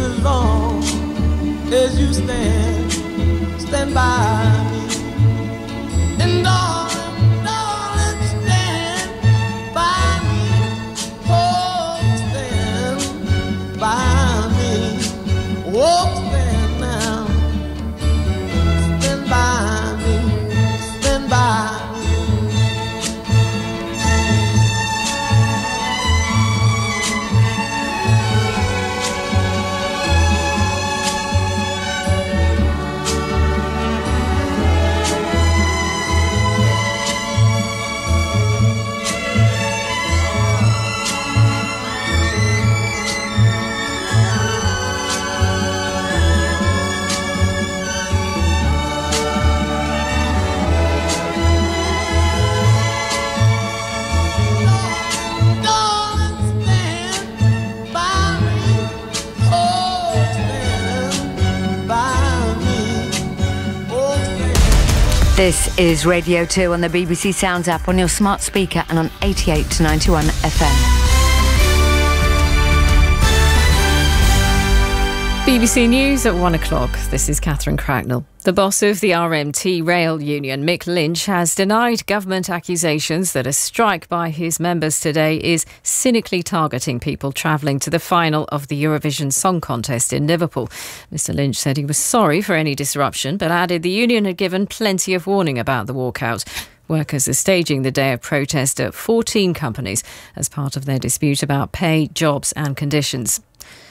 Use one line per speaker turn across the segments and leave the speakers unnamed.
as long as you stand, stand by me. And darling, darling, stand by me. Oh, stand by me. Oh, stand
This is Radio 2 on the BBC Sounds app on your smart speaker and on 88 to 91 FM.
BBC News at one o'clock. This is Catherine Cracknell. The boss of the RMT Rail Union, Mick Lynch, has denied government accusations that a strike by his members today is cynically targeting people travelling to the final of the Eurovision Song Contest in Liverpool. Mr. Lynch said he was sorry for any disruption, but added the union had given plenty of warning about the walkout. Workers are staging the day of protest at 14 companies as part of their dispute about pay, jobs, and conditions.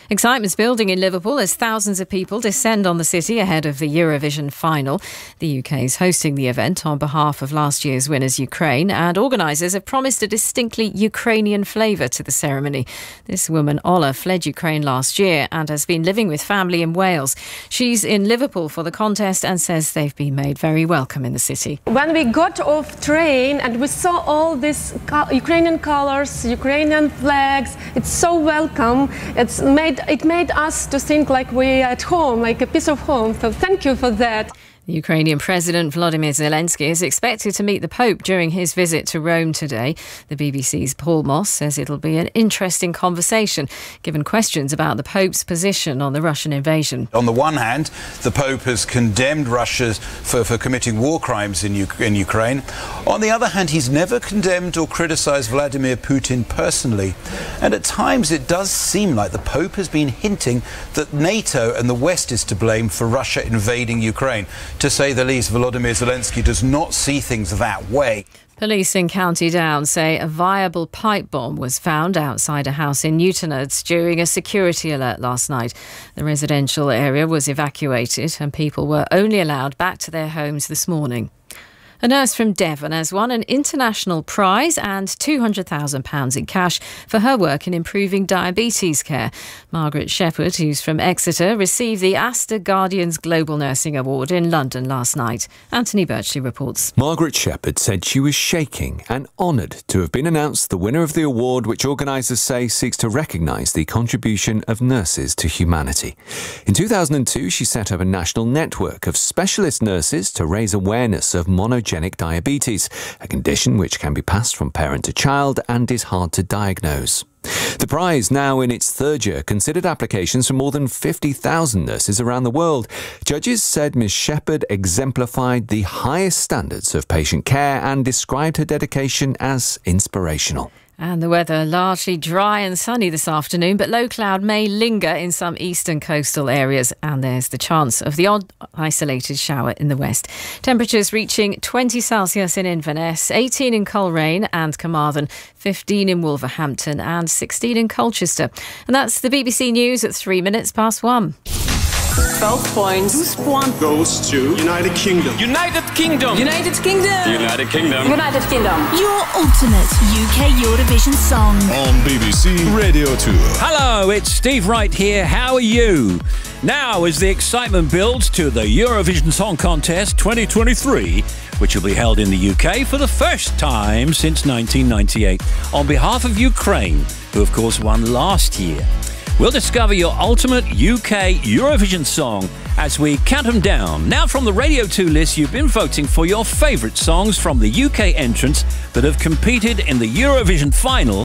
Excitement's building in Liverpool as thousands of people descend on the city ahead of the Eurovision final. The UK is hosting the event on behalf of last year's winners, Ukraine, and organisers have promised a distinctly Ukrainian flavour to the ceremony. This woman, Ola, fled Ukraine last year and has been living with family in Wales. She's in Liverpool for the contest and says they've been made very welcome in the city.
When we got off train and we saw all these Ukrainian colors, Ukrainian flags, it's so welcome. It's made it made us to think like we're at home, like a piece of home. So thank you for that.
The Ukrainian President Vladimir Zelensky is expected to meet the Pope during his visit to Rome today. The BBC's Paul Moss says it'll be an interesting conversation, given questions about the Pope's position on the Russian invasion.
On the one hand, the Pope has condemned Russia for, for committing war crimes in, U- in Ukraine. On the other hand, he's never condemned or criticized Vladimir Putin personally. And at times, it does seem like the Pope has been hinting that NATO and the West is to blame for Russia invading Ukraine. To say the least, Volodymyr Zelensky does not see things that way.
Police in County Down say a viable pipe bomb was found outside a house in Newtownards during a security alert last night. The residential area was evacuated and people were only allowed back to their homes this morning. A nurse from Devon has won an international prize and £200,000 in cash for her work in improving diabetes care. Margaret Shepherd, who's from Exeter, received the Aster Guardians Global Nursing Award in London last night. Anthony Birchley reports.
Margaret Shepherd said she was shaking and honoured to have been announced the winner of the award, which organisers say seeks to recognise the contribution of nurses to humanity. In 2002, she set up a national network of specialist nurses to raise awareness of monogenic diabetes, a condition which can be passed from parent to child and is hard to diagnose. The prize, now in its third year, considered applications from more than 50,000 nurses around the world. Judges said Ms. Shepherd exemplified the highest standards of patient care and described her dedication as inspirational.
And the weather largely dry and sunny this afternoon, but low cloud may linger in some eastern coastal areas, and there's the chance of the odd isolated shower in the west. Temperatures reaching 20 Celsius in Inverness, 18 in Coleraine and Carmarthen, 15 in Wolverhampton, and 16 in Colchester. And that's the BBC News at three minutes past one.
12 points.
This point goes to United Kingdom.
United Kingdom. United Kingdom.
United Kingdom.
United Kingdom.
Your ultimate UK Eurovision song.
On BBC Radio 2.
Hello, it's Steve Wright here. How are you? Now, as the excitement builds to the Eurovision Song Contest 2023, which will be held in the UK for the first time since 1998, on behalf of Ukraine, who of course won last year. We'll discover your ultimate UK Eurovision song as we count them down. Now, from the Radio 2 list, you've been voting for your favourite songs from the UK entrants that have competed in the Eurovision final.